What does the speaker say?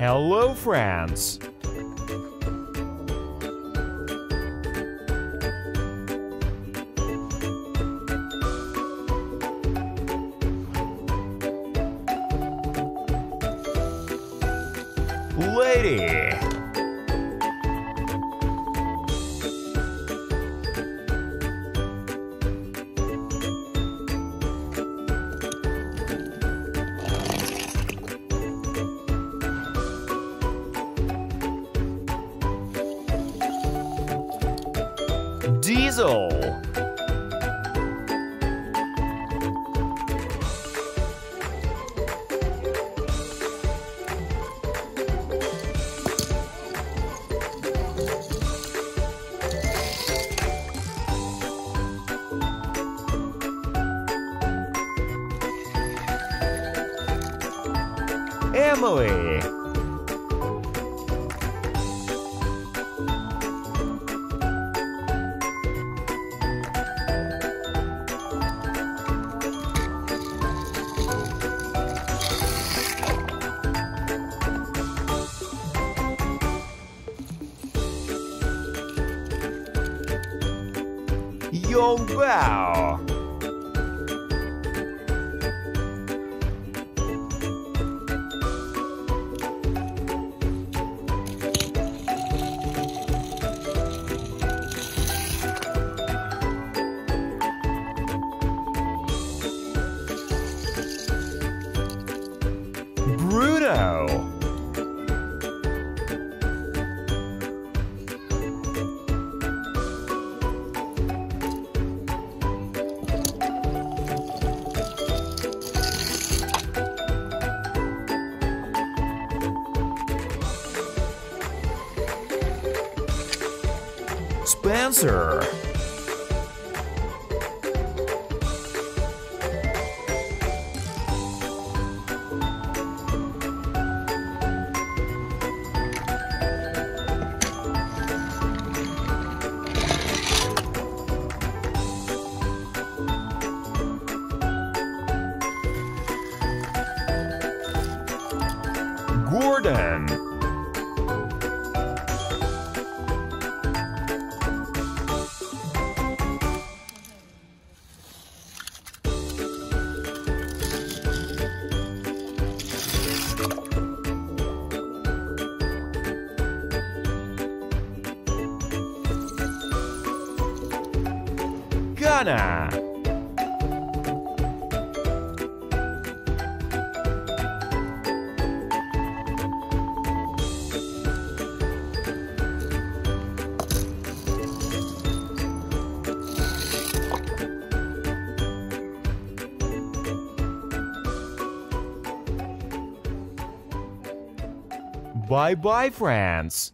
Hello, friends. Lady. Diesel. Emily. Young Bao. Spencer. Gordon. Ghana. Bye bye, friends.